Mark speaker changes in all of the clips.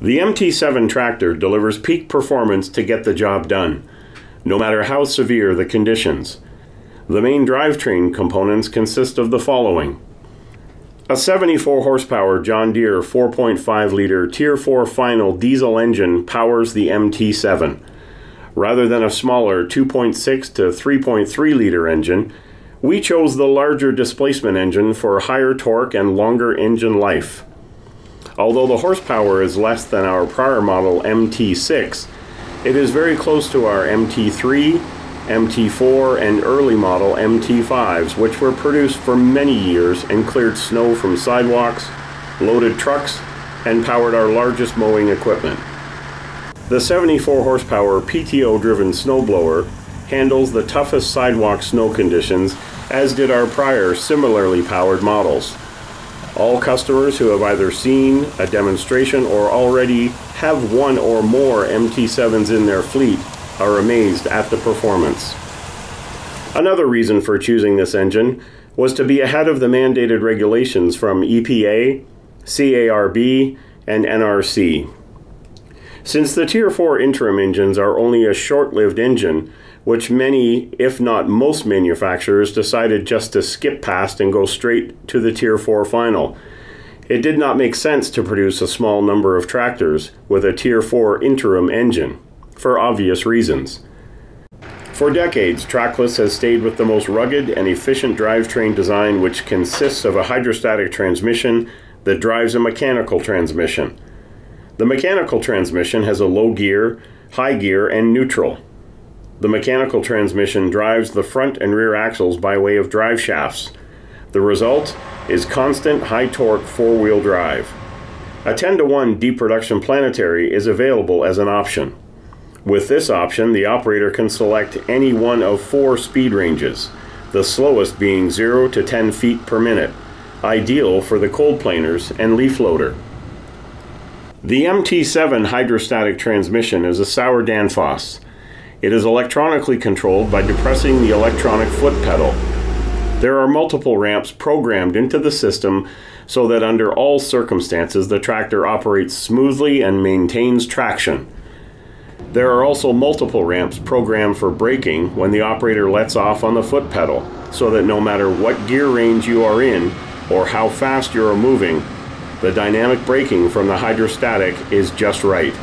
Speaker 1: The MT7 tractor delivers peak performance to get the job done, no matter how severe the conditions. The main drivetrain components consist of the following a 74 horsepower John Deere 4.5 liter Tier 4 final diesel engine powers the MT7. Rather than a smaller 2.6 to 3.3 liter engine, we chose the larger displacement engine for higher torque and longer engine life. Although the horsepower is less than our prior model MT6, it is very close to our MT3 MT4 and early model MT5s, which were produced for many years and cleared snow from sidewalks, loaded trucks, and powered our largest mowing equipment. The 74 horsepower PTO driven snowblower handles the toughest sidewalk snow conditions, as did our prior similarly powered models. All customers who have either seen a demonstration or already have one or more MT7s in their fleet are amazed at the performance. Another reason for choosing this engine was to be ahead of the mandated regulations from EPA, CARB, and NRC. Since the Tier 4 interim engines are only a short lived engine, which many, if not most manufacturers, decided just to skip past and go straight to the Tier 4 final. It did not make sense to produce a small number of tractors with a Tier 4 interim engine for obvious reasons. For decades, Trackless has stayed with the most rugged and efficient drivetrain design, which consists of a hydrostatic transmission that drives a mechanical transmission. The mechanical transmission has a low gear, high gear, and neutral. The mechanical transmission drives the front and rear axles by way of drive shafts. The result is constant high torque four wheel drive. A 10 to 1 deep reduction planetary is available as an option. With this option, the operator can select any one of four speed ranges, the slowest being 0 to 10 feet per minute, ideal for the cold planers and leaf loader. The MT7 hydrostatic transmission is a Sauer Danfoss. It is electronically controlled by depressing the electronic foot pedal. There are multiple ramps programmed into the system so that under all circumstances the tractor operates smoothly and maintains traction. There are also multiple ramps programmed for braking when the operator lets off on the foot pedal, so that no matter what gear range you are in or how fast you are moving, the dynamic braking from the hydrostatic is just right.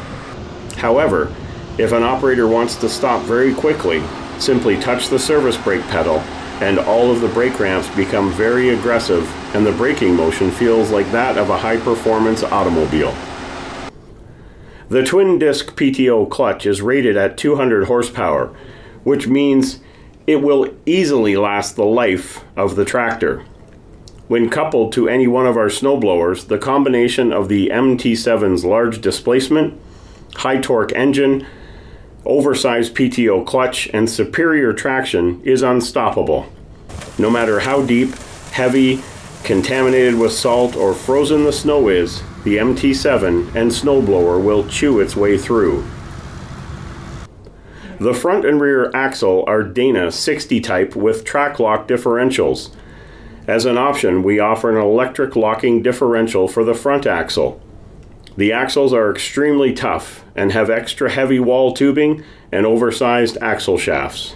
Speaker 1: However, if an operator wants to stop very quickly, simply touch the service brake pedal and all of the brake ramps become very aggressive and the braking motion feels like that of a high performance automobile. The twin disc PTO clutch is rated at 200 horsepower, which means it will easily last the life of the tractor. When coupled to any one of our snowblowers, the combination of the MT7's large displacement, high torque engine, oversized PTO clutch, and superior traction is unstoppable. No matter how deep, heavy, contaminated with salt, or frozen the snow is, the MT7 and snowblower will chew its way through. The front and rear axle are Dana 60 type with Trac-Lok differentials. As an option, we offer an electric locking differential for the front axle. The axles are extremely tough and have extra heavy wall tubing and oversized axle shafts.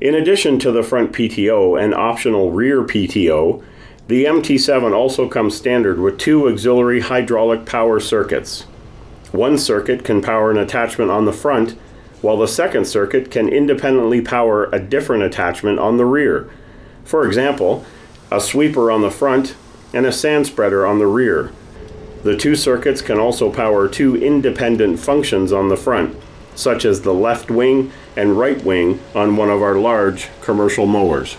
Speaker 1: In addition to the front PTO and optional rear PTO, the MT7 also comes standard with two auxiliary hydraulic power circuits. One circuit can power an attachment on the front, while the second circuit can independently power a different attachment on the rear. For example, a sweeper on the front and a sand spreader on the rear. The two circuits can also power two independent functions on the front, such as the left wing and right wing on one of our large commercial mowers.